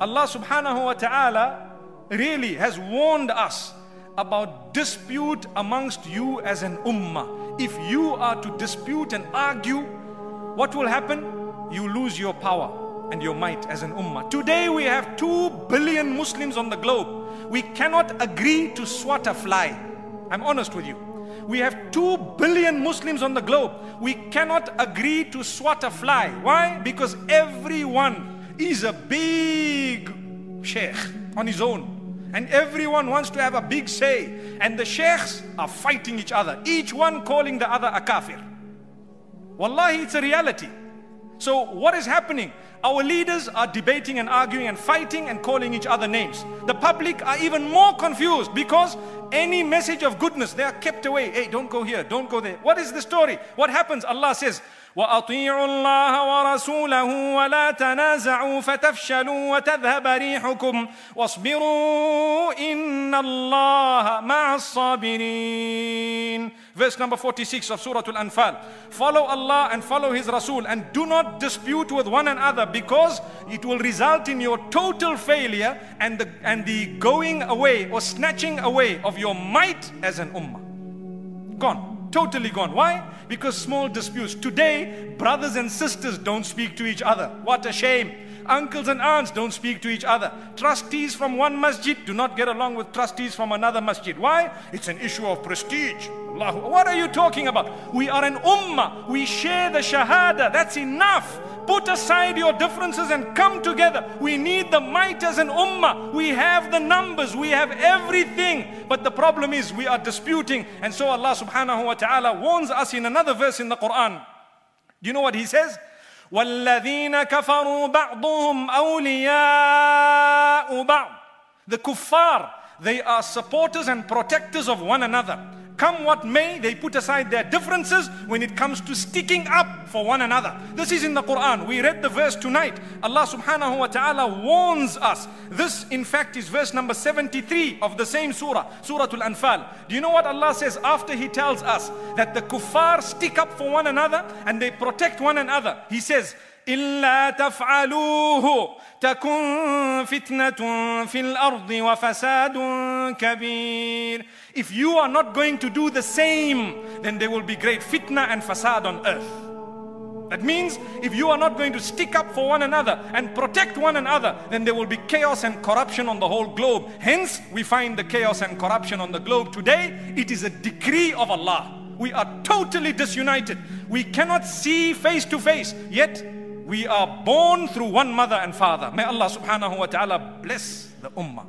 Allah subhanahu wa ta'ala really has warned us about dispute amongst you as an ummah. If you are to dispute and argue, what will happen? You lose your power and your might as an ummah. Today we have 2 billion Muslims on the globe. We cannot agree to swat a fly. I'm honest with you. We have 2 billion Muslims on the globe. We cannot agree to swat a fly. Why? Because everyone is a big sheikh on his own. And everyone wants to have a big say. And the sheikhs are fighting each other, each one calling the other a kafir. Wallahi, it's a reality. So, what is happening? Our leaders are debating and arguing and fighting and calling each other names. The public are even more confused because any message of goodness, they are kept away. Hey, don't go here, don't go there. What is the story? What happens? Allah says, وأطيعوا الله ورسوله ولا تنازعوا فتفشلوا وتذهب ريحكم واصبروا إن الله مع الصابرين Verse number 46 of Surah Al-Anfal. Follow Allah and follow His Rasul and do not dispute with one another because it will result in your total failure and the, and the going away or snatching away of your might as an ummah. Gone. Totally gone. Why? Because small disputes. Today, brothers and sisters don't speak to each other. What a shame. Uncles and aunts don't speak to each other. Trustees from one masjid do not get along with trustees from another masjid. Why? It's an issue of prestige. Allah, what are you talking about? We are an ummah. We share the shahada. That's enough. Put aside your differences and come together. We need the might as an ummah. We have the numbers, we have everything. But the problem is we are disputing. And so Allah subhanahu wa ta'ala warns us in another verse in the Quran. Do you know what He says? والذين كفروا بعضهم أولياء بعض The kuffar, they are supporters and protectors of one another. Come what may, they put aside their differences when it comes to sticking up for one another. This is in the Quran. We read the verse tonight. Allah subhanahu wa ta'ala warns us. This, in fact, is verse number 73 of the same surah, Surah Al Anfal. Do you know what Allah says after He tells us that the kuffar stick up for one another and they protect one another? He says, إلا تفعلوه تكن فتنة في الأرض وفساد كبير If you are not going to do the same, then there will be great fitna and fasad on earth. That means if you are not going to stick up for one another and protect one another, then there will be chaos and corruption on the whole globe. Hence, we find the chaos and corruption on the globe today. It is a decree of Allah. We are totally disunited. We cannot see face to face, yet we are born through one mother and father. May Allah subhanahu wa ta'ala bless the ummah.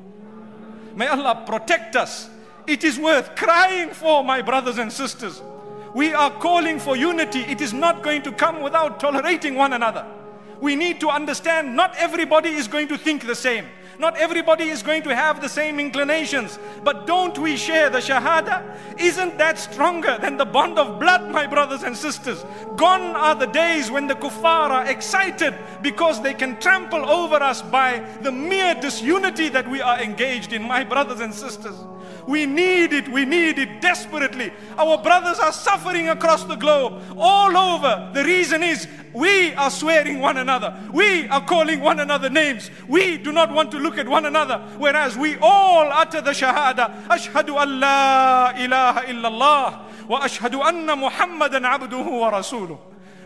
May Allah protect us. It is worth crying for, my brothers and sisters. We are calling for unity. It is not going to come without tolerating one another. We need to understand not everybody is going to think the same. Not everybody is going to have the same inclinations. But don't we share the Shahada? Isn't that stronger than the bond of blood, my brothers and sisters? Gone are the days when the kuffar are excited because they can trample over us by the mere disunity that we are engaged in, my brothers and sisters. We need it, we need it desperately. Our brothers are suffering across the globe, all over. The reason is we are swearing one another, we are calling one another names. We do not want to look at one another, whereas we all utter the Shahada Ashhadu an la ilaha illallah wa ashhadu anna Muhammadan abduhu wa rasuluh.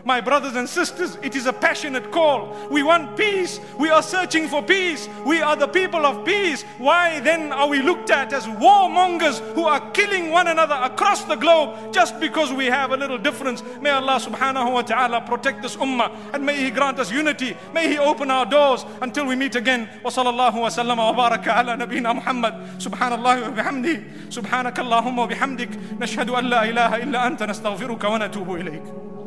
My brothers and sisters, it is a passionate call. We want peace. We are searching for peace. We are the people of peace. Why then are we looked at as warmongers who are killing one another across the globe just because we have a little difference? May Allah subhanahu wa ta'ala protect this ummah and may He grant us unity. May He open our doors until we meet again. Sallama wa baraka ala nabina Muhammad. Subhanallah wa bihamdik. Nashhadu an la ilaha illa anta nastaghfiruka wa natubu ilayk.